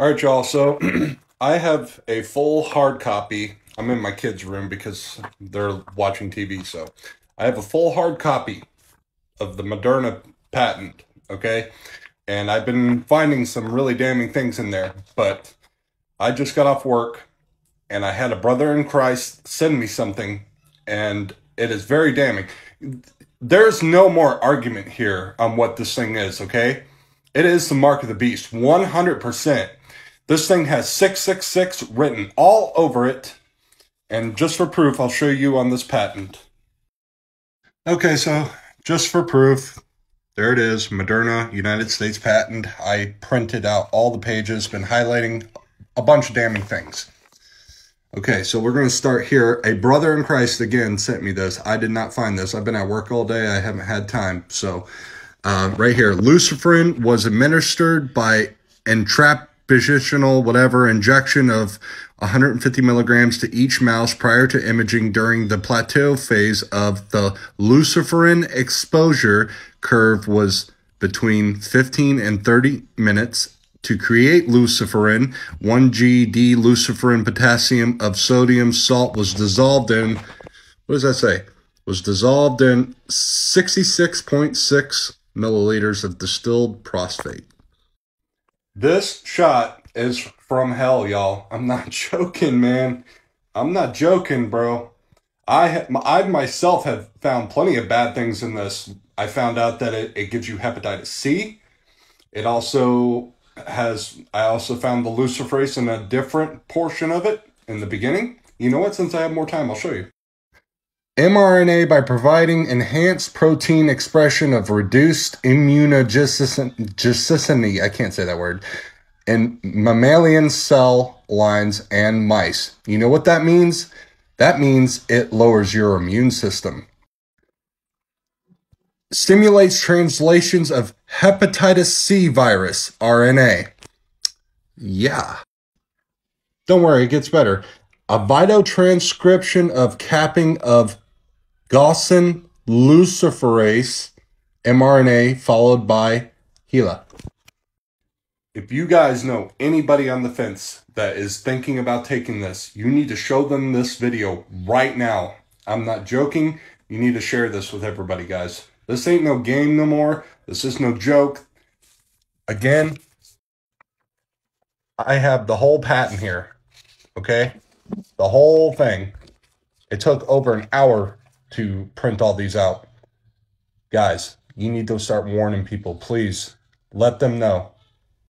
All right, y'all. So I have a full hard copy. I'm in my kids' room because they're watching TV. So I have a full hard copy of the Moderna patent. Okay. And I've been finding some really damning things in there. But I just got off work and I had a brother in Christ send me something. And it is very damning. There's no more argument here on what this thing is. Okay. It is the mark of the beast. 100%. This thing has 666 written all over it. And just for proof, I'll show you on this patent. Okay, so just for proof, there it is, Moderna United States patent. I printed out all the pages, been highlighting a bunch of damning things. Okay, so we're going to start here. A brother in Christ, again, sent me this. I did not find this. I've been at work all day. I haven't had time. So uh, right here, luciferin was administered by entrap positional whatever injection of 150 milligrams to each mouse prior to imaging during the plateau phase of the luciferin exposure curve was between 15 and 30 minutes to create luciferin. 1gd luciferin potassium of sodium salt was dissolved in what does that say? Was dissolved in 66.6 milliliters of distilled phosphate this shot is from hell, y'all. I'm not joking, man. I'm not joking, bro. I I myself have found plenty of bad things in this. I found out that it, it gives you hepatitis C. It also has, I also found the luciferase in a different portion of it in the beginning. You know what? Since I have more time, I'll show you mRNA by providing enhanced protein expression of reduced immunogenicity, I can't say that word, in mammalian cell lines and mice. You know what that means? That means it lowers your immune system. Stimulates translations of hepatitis C virus RNA. Yeah. Don't worry, it gets better. A vital transcription of capping of Gaussian luciferase mRNA followed by HeLa. If you guys know anybody on the fence that is thinking about taking this, you need to show them this video right now. I'm not joking. You need to share this with everybody, guys. This ain't no game no more. This is no joke. Again, I have the whole patent here. Okay? The whole thing. It took over an hour to print all these out. Guys, you need to start warning people. Please let them know.